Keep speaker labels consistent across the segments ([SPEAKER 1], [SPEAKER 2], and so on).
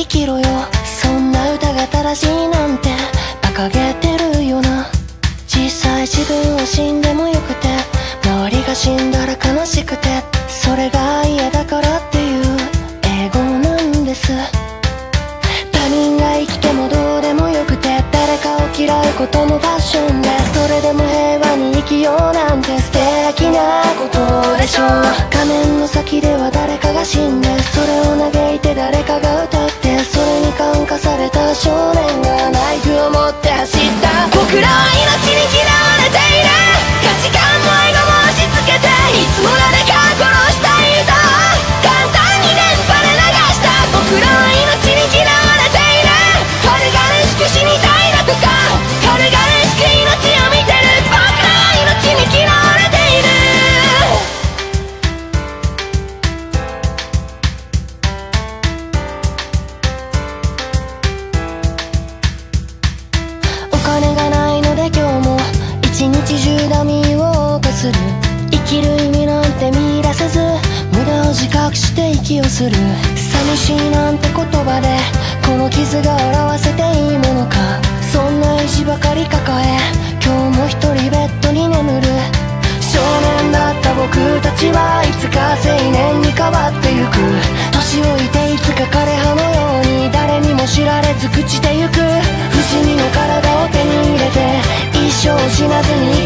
[SPEAKER 1] 生きろよ。そんな歌が正しいなんて。馬鹿げてるよな。実際自分は死んでもよくて。周りが死んだら悲しくて。それが嫌だからっていう。英語なんです。他人が生きてもどうでもよくて。誰かを嫌うこともファッションで。それでも平和に生きようなんて。素敵なことでしょ。う仮面の先では誰かが死んで。それを嘆いて誰かが歌う。感化された少年がナイフを持って走った。僕らは命に嫌われている。価値観も笑顔も押し付けていつも誰かする生きる意味なんて見出せず無駄を自覚して息をする。寂しいなんて言葉でこの傷が表せていいものかそんな意地ばかり抱え今日も一人ベッドに眠る少年だった僕たちはいつか青年に変わってゆく年老いていつか枯葉のように誰にも知られず朽ちてゆく。不死身の体を手に入れて一生死なずに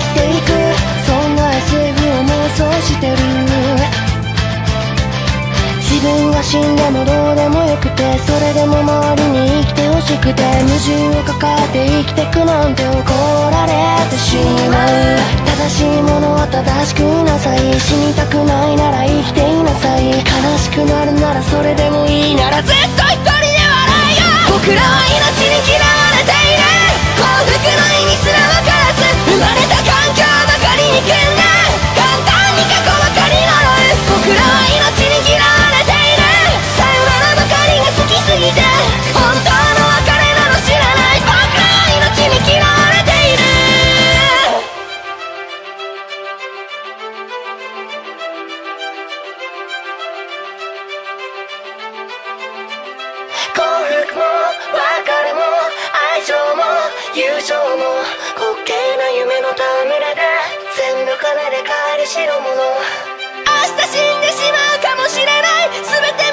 [SPEAKER 1] 死んでもどうでもよくてそれでも周りに生きてほしくて矛盾を抱えて生きてくなんて怒られてしまう。正しいものは正しくいなさい。死にたくないなら生きていなさい。悲しくなるならそれでもいいならずっと一人で笑いよ。僕らは幸福も別れも愛情も友情も滑稽な夢のためだで全部金で帰りしろもの明日死んでしまうかもしれない全て